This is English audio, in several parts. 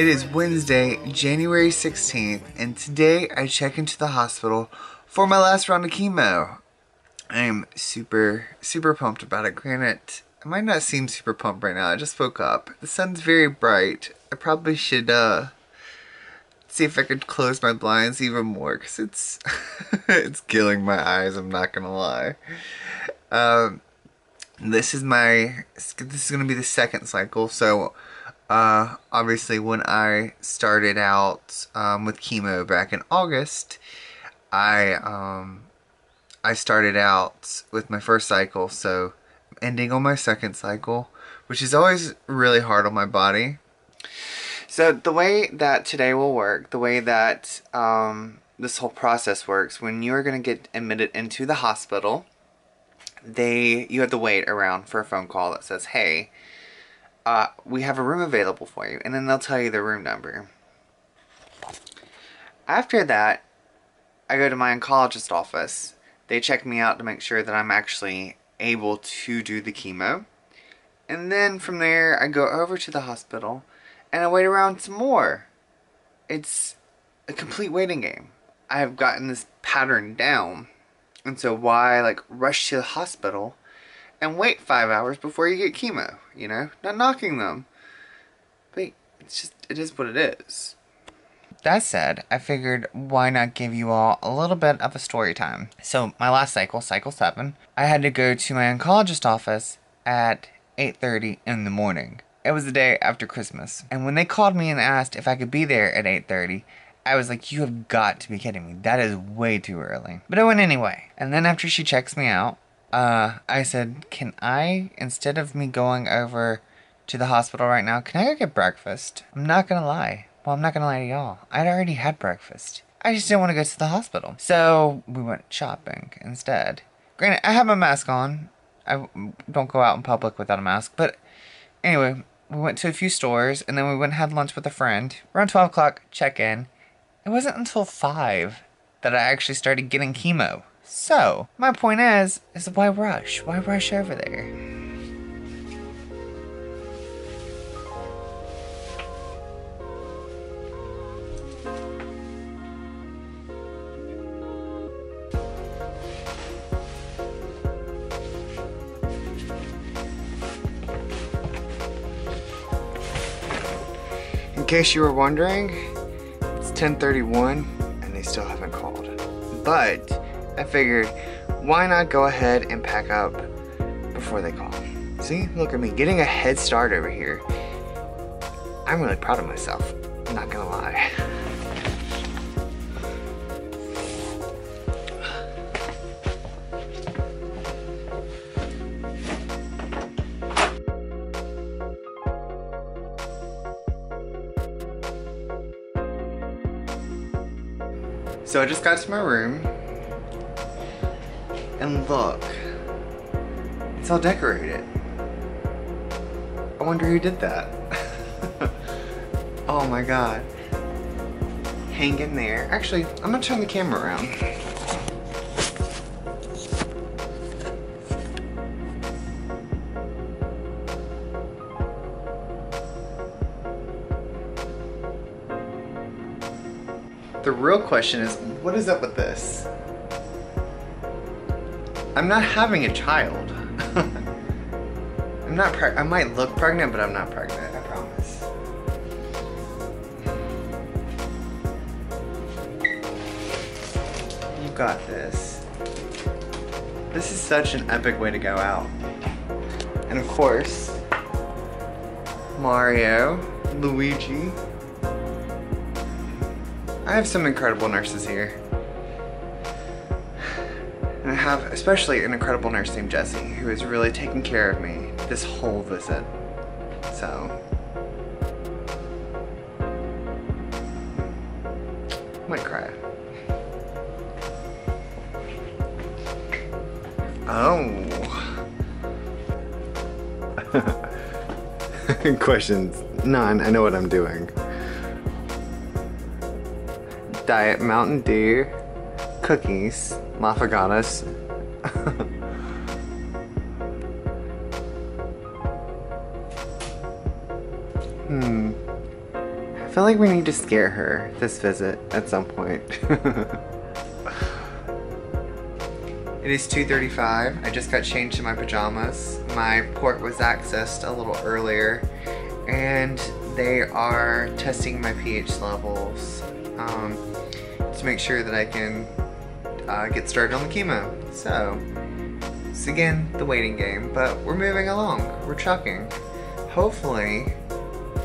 It is Wednesday, January 16th, and today I check into the hospital for my last round of chemo. I am super, super pumped about it. Granted, I might not seem super pumped right now. I just woke up. The sun's very bright. I probably should, uh, see if I could close my blinds even more because it's, it's killing my eyes, I'm not gonna lie. Um, this is my, this is gonna be the second cycle, so uh, obviously, when I started out um, with chemo back in August, I um, I started out with my first cycle, so ending on my second cycle, which is always really hard on my body. So the way that today will work, the way that um, this whole process works, when you are going to get admitted into the hospital, they you have to wait around for a phone call that says, "Hey." Uh, we have a room available for you. And then they'll tell you the room number. After that, I go to my oncologist office. They check me out to make sure that I'm actually able to do the chemo. And then from there, I go over to the hospital and I wait around some more. It's a complete waiting game. I have gotten this pattern down. And so why like rush to the hospital and wait five hours before you get chemo, you know? Not knocking them. But it's just, it is what it is. That said, I figured why not give you all a little bit of a story time. So my last cycle, cycle 7, I had to go to my oncologist office at 8.30 in the morning. It was the day after Christmas. And when they called me and asked if I could be there at 8.30, I was like, you have got to be kidding me. That is way too early. But I went anyway. And then after she checks me out, uh, I said, can I, instead of me going over to the hospital right now, can I go get breakfast? I'm not gonna lie. Well, I'm not gonna lie to y'all. I'd already had breakfast. I just didn't want to go to the hospital. So we went shopping instead. Granted, I have my mask on. I don't go out in public without a mask. But anyway, we went to a few stores and then we went and had lunch with a friend. Around 12 o'clock, check in. It wasn't until 5 that I actually started getting chemo. So, my point is, is why rush? Why rush over there? In case you were wondering, it's 1031 and they still haven't called. But figured, why not go ahead and pack up before they call? See, look at me, getting a head start over here. I'm really proud of myself, I'm not gonna lie. So I just got to my room, look, it's all decorated. I wonder who did that. oh my god. Hang in there. Actually, I'm gonna turn the camera around. The real question is, what is up with this? I'm not having a child. I'm not preg- I might look pregnant, but I'm not pregnant, I promise. You got this. This is such an epic way to go out. And of course, Mario, Luigi. I have some incredible nurses here. Have especially an incredible nurse named Jessie who has really taken care of me this whole visit. So, I might cry. Oh. Questions. None. I know what I'm doing. Diet Mountain Dew, cookies, Mafagatas. Hmm. I feel like we need to scare her this visit at some point. it is 2.35. I just got changed to my pajamas. My port was accessed a little earlier and they are testing my pH levels um, to make sure that I can uh, get started on the chemo. So, it's again the waiting game, but we're moving along. We're chucking. Hopefully,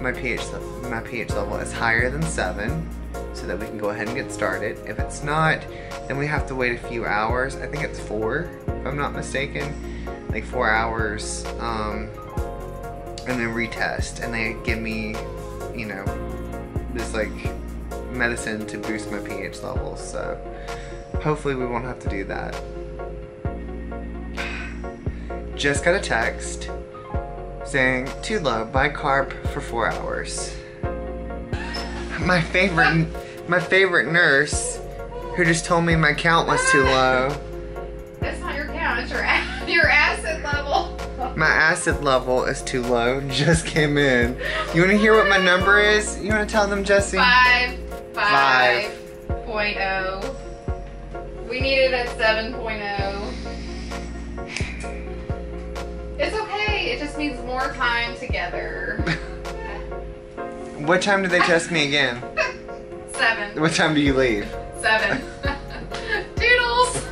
my pH my pH level is higher than seven, so that we can go ahead and get started. If it's not, then we have to wait a few hours. I think it's four, if I'm not mistaken, like four hours, um, and then retest, and they give me, you know, this like medicine to boost my pH levels. So hopefully we won't have to do that. Just got a text saying too low, bicarb for four hours. My favorite, my favorite nurse who just told me my count was too low. That's not your count, it's your, your acid level. My acid level is too low, just came in. You wanna hear what my number is? You wanna tell them, Jesse? Five, Five. five, point oh. We need it at 7.0. It's okay, it just means more time together. What time do they test me again? Seven. What time do you leave? Seven. Doodles!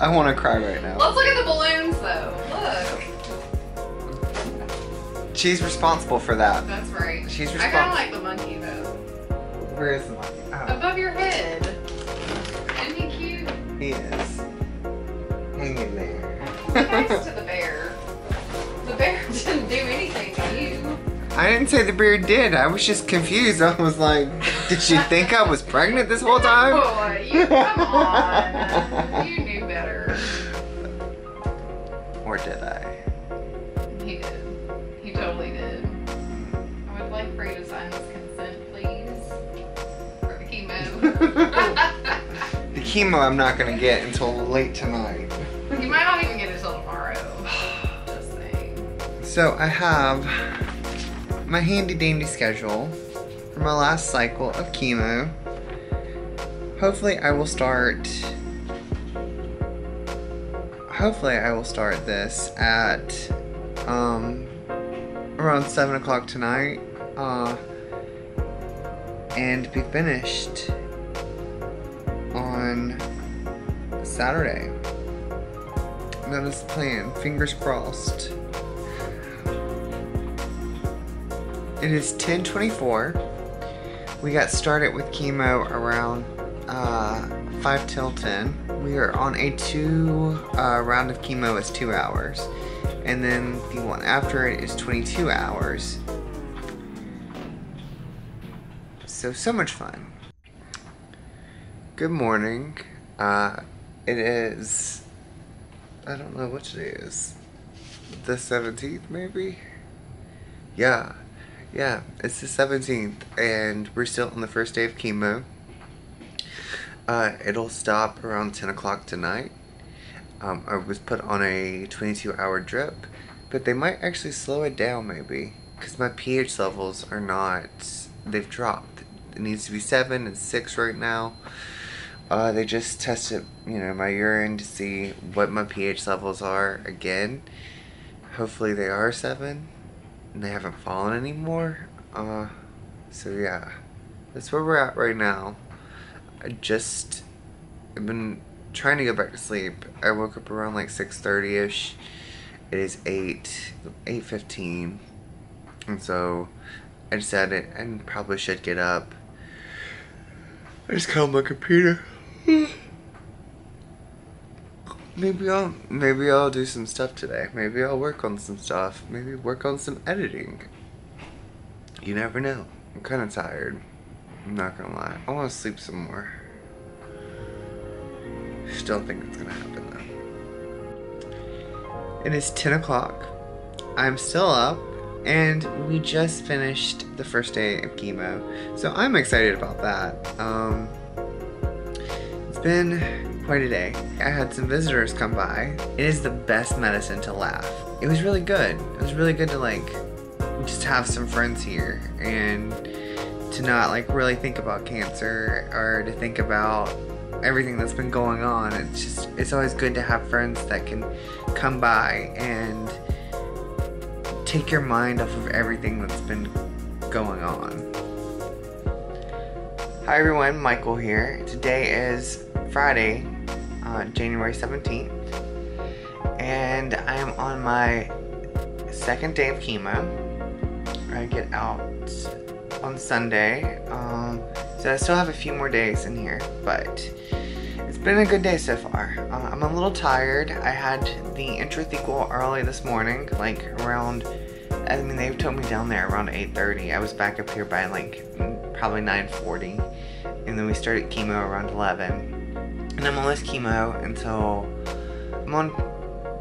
I wanna cry right now. Let's look at the balloons though. Look. She's responsible for that. That's right. She's responsible. I kinda like the monkey though. Where is the monkey? Oh, Above your head. Isn't he cute? he is. Hanging there. Be nice to the bear. The bear didn't do anything to you. I didn't say the beard did. I was just confused. I was like, did she think I was pregnant this whole time? Boy, you come on. You chemo I'm not gonna get until late tonight. you might not even get it till tomorrow. Just saying. So I have my handy dandy schedule for my last cycle of chemo. Hopefully I will start hopefully I will start this at um around seven o'clock tonight. Uh and be finished Saturday. That is the plan. Fingers crossed. It is 1024. We got started with chemo around uh, 5 till 10. We are on a two uh, round of chemo is two hours. And then the one after it is 22 hours. So, so much fun. Good morning. Uh, it is, I don't know what today is. The 17th, maybe? Yeah. Yeah, it's the 17th, and we're still on the first day of chemo. Uh, it'll stop around 10 o'clock tonight. Um, I was put on a 22 hour drip, but they might actually slow it down maybe, because my pH levels are not, they've dropped. It needs to be 7 and 6 right now. Uh, they just tested, you know, my urine to see what my pH levels are again. Hopefully they are 7 and they haven't fallen anymore. Uh, so yeah, that's where we're at right now. I just I've been trying to go back to sleep. I woke up around like six thirty ish. It is eight eight fifteen, and so I decided I probably should get up. I just called my computer. Maybe I'll maybe I'll do some stuff today. Maybe I'll work on some stuff. Maybe work on some editing. You never know. I'm kind of tired. I'm not gonna lie. I want to sleep some more. Still think it's gonna happen though. It is 10 o'clock. I'm still up, and we just finished the first day of chemo, so I'm excited about that. Um, it's been quite a day. I had some visitors come by. It is the best medicine to laugh. It was really good. It was really good to like just have some friends here and to not like really think about cancer or to think about everything that's been going on. It's just it's always good to have friends that can come by and take your mind off of everything that's been going on. Hi everyone, Michael here. Today is Friday, uh, January 17th, and I am on my second day of chemo. I get out on Sunday, um, so I still have a few more days in here, but it's been a good day so far. Uh, I'm a little tired. I had the intrathecal early this morning, like around, I mean, they told me down there around 8.30. I was back up here by like probably 9.40, and then we started chemo around 11. And I'm on this chemo until, I'm on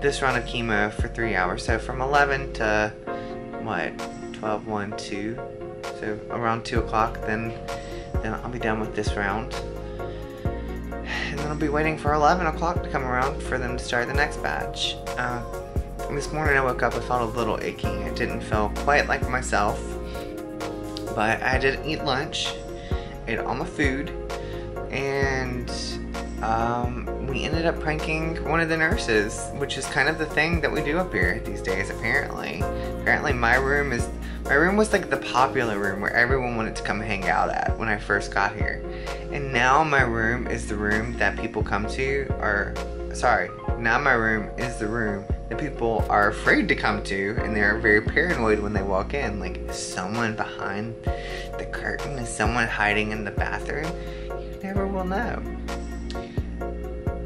this round of chemo for three hours. So from 11 to, what, 12, 1, 2, so around 2 o'clock, then, then I'll be done with this round and then I'll be waiting for 11 o'clock to come around for them to start the next batch. Uh, this morning I woke up, I felt a little achy. I didn't feel quite like myself, but I didn't eat lunch, ate all my food, and um, we ended up pranking one of the nurses, which is kind of the thing that we do up here these days, apparently. Apparently my room is my room was like the popular room where everyone wanted to come hang out at when I first got here. And now my room is the room that people come to, or sorry, now my room is the room that people are afraid to come to and they're very paranoid when they walk in. Like, is someone behind the curtain? Is someone hiding in the bathroom? You never will know.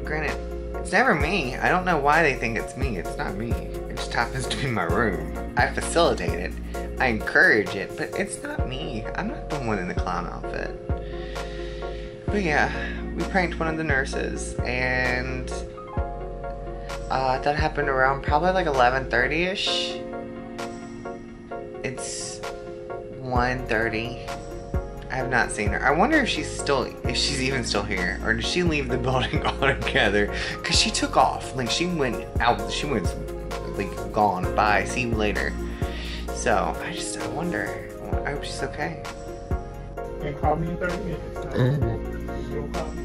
Granted, it's never me. I don't know why they think it's me. It's not me. It just happens to be my room. I facilitate it. I encourage it, but it's not me. I'm not the one in the clown outfit. But yeah, we pranked one of the nurses, and uh, that happened around probably like 11:30ish. It's 1:30. I have not seen her. I wonder if she's still, if she's even still here, or did she leave the building altogether? Cause she took off. Like she went out. She went like gone. Bye. See you later. So I just I wonder. I hope she's okay. And call me in 30 minutes.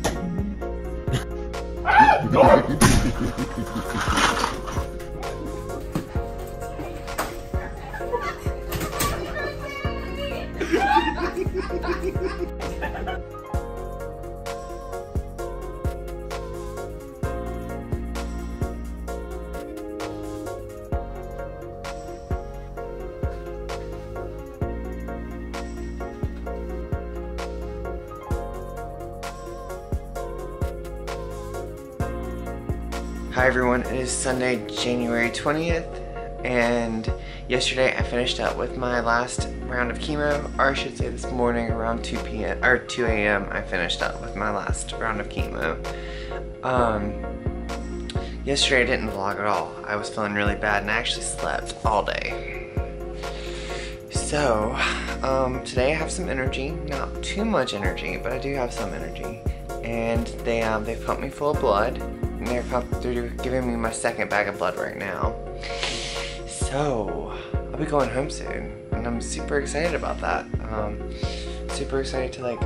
30 Hi everyone, it is Sunday, January 20th, and yesterday I finished up with my last round of chemo, or I should say this morning around 2 p.m. or 2 a.m. I finished up with my last round of chemo. Um, yesterday I didn't vlog at all. I was feeling really bad and I actually slept all day. So, um, today I have some energy, not too much energy, but I do have some energy. And they, um, they pumped me full of blood and they're, they're giving me my second bag of blood right now. So, I'll be going home soon, and I'm super excited about that. Um, super excited to like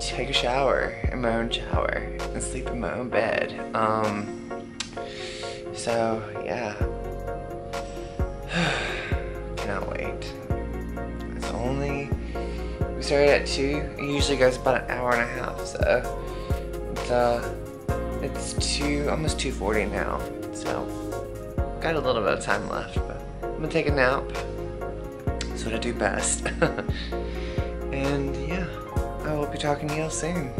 take a shower in my own shower and sleep in my own bed. Um, so yeah, cannot wait. It's only we started at two. It usually goes about an hour and a half, so it's uh it's two, almost 2.40 now, so got a little bit of time left, but I'm gonna take a nap. That's what I do best. and yeah, I will be talking to you all soon.